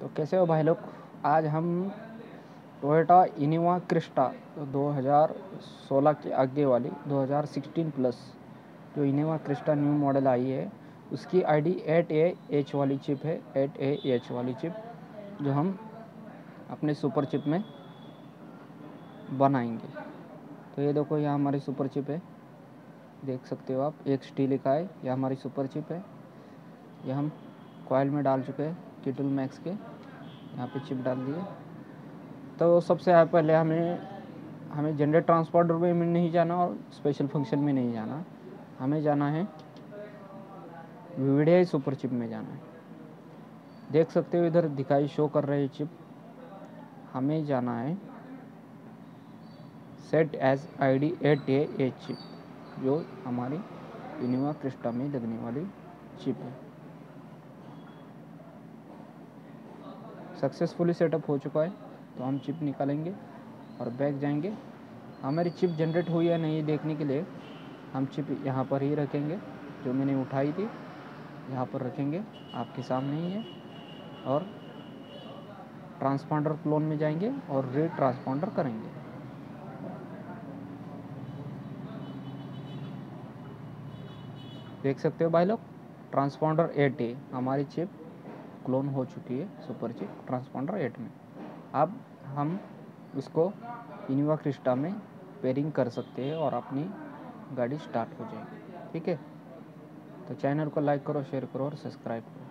तो कैसे हो भाई लोग? आज हम टोयोटा इनिवा क्रिस्टा तो 2016 के आगे वाली 2016 प्लस, जो इनिवा क्रिस्टा न्यू मॉडल आई है, उसकी आईडी 8A एच वाली चिप है 8A एच वाली चिप, जो हम अपने सुपर चिप में बनाएँगे। तो ये देखो, यह हमारी सुपर चिप है, देख सकते हो आप, एक टी लिखा है, यह हमारी सुपर चिप है, यह हम कॉयल में डाल चुके हैं। किटल मैक्स के, यहाँ पे चिप डाल दिए। तो सबसे पहले हमें हमें जनरेट ट्रांसपोर्टर में नहीं जाना और स्पेशल फ़ंक्शन में नहीं जाना। हमें जाना है वीडियो सुपर चिप में जाना है। देख सकते हो इधर दिखाई शो कर रहे चिप हमें जाना है set as I D eight A chip जो हमारी इनिवा क्रिस्टा में लगने वाली चिप है। सक्सेसफुली सेटअप हो चुका है तो हम चिप निकालेंगे और बैक जाएँगे। हमारी चिप जनरेट हुई है नहीं देखने के लिए हम चिप यहाँ पर ही रखेंगे, जो मैंने उठाई थी, यहाँ पर रखेंगे। आपके सामने ही है और ट्रांसपांडर क्लोन में जाएँगे और रे ट्रांसपांडर करेंगे। देख सकते हो भाई लोग ट्रांसपांडर एट ए हमारी चिप क्लोन हो चुकी है सुपर चिप ट्रांसपॉन्डर एट में। अब हम उसको इनवा क्रिस्टा में पेयरिंग कर सकते हैं और अपनी गाड़ी स्टार्ट हो जाएगी। ठीक है? तो चैनल को लाइक करो शेयर करो और सब्सक्राइब करो।